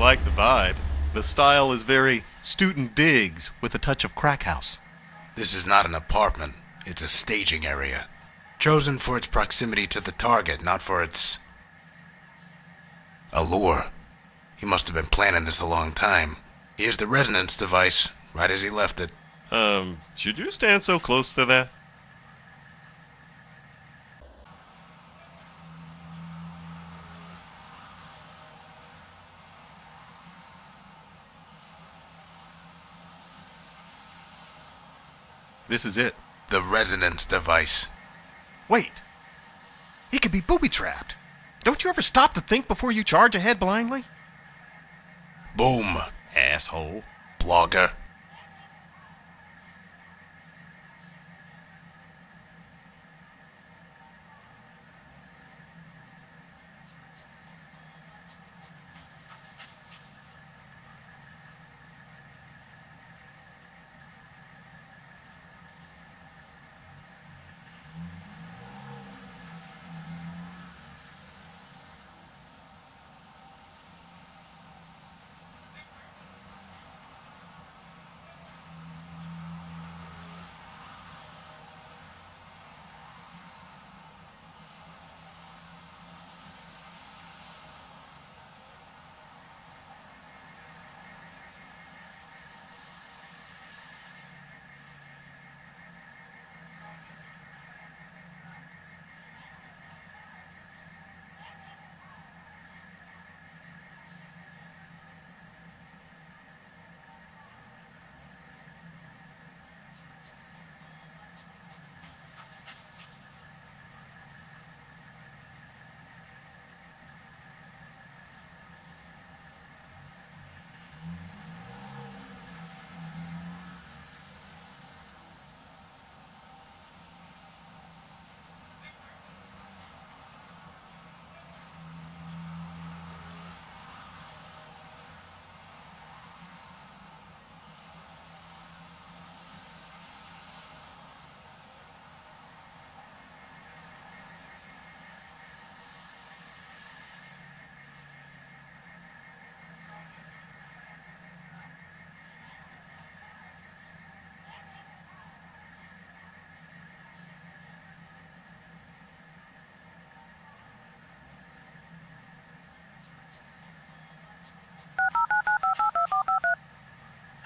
I like the vibe. The style is very student digs with a touch of crack house. This is not an apartment, it's a staging area. Chosen for its proximity to the target, not for its. allure. He must have been planning this a long time. Here's the resonance device, right as he left it. Um, should you stand so close to that? This is it. The resonance device. Wait. He could be booby trapped. Don't you ever stop to think before you charge ahead blindly? Boom. Asshole. Blogger.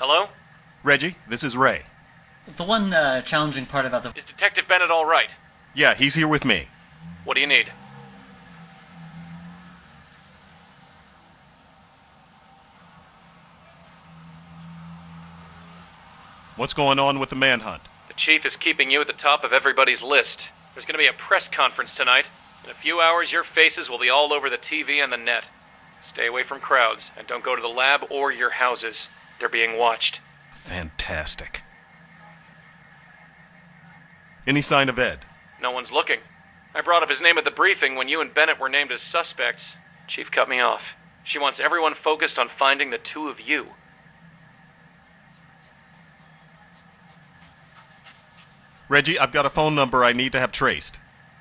Hello? Reggie, this is Ray. The one uh, challenging part about the. Is Detective Bennett all right? Yeah, he's here with me. What do you need? What's going on with the manhunt? The chief is keeping you at the top of everybody's list. There's going to be a press conference tonight. In a few hours, your faces will be all over the TV and the net. Stay away from crowds, and don't go to the lab or your houses. They're being watched. Fantastic. Any sign of Ed? No one's looking. I brought up his name at the briefing when you and Bennett were named as suspects. Chief cut me off. She wants everyone focused on finding the two of you. Reggie, I've got a phone number I need to have traced.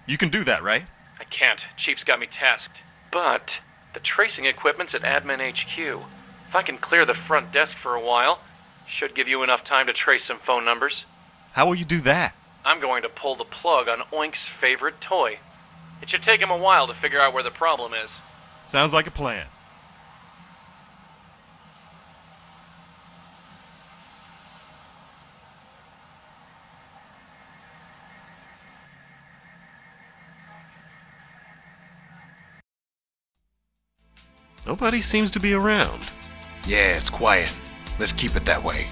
You can do that, right? I can't. Chief's got me tasked. But the tracing equipment's at Admin HQ. If I can clear the front desk for a while, should give you enough time to trace some phone numbers. How will you do that? I'm going to pull the plug on Oink's favorite toy. It should take him a while to figure out where the problem is. Sounds like a plan. Nobody seems to be around. Yeah, it's quiet. Let's keep it that way.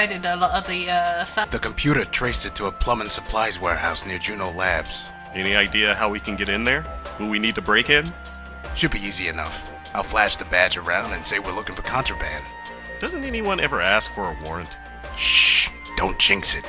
Cited a lot of the uh, The computer traced it to a plumbing supplies warehouse near Juno Labs. Any idea how we can get in there? Who we need to break in? Should be easy enough. I'll flash the badge around and say we're looking for contraband. Doesn't anyone ever ask for a warrant? Shh, don't jinx it.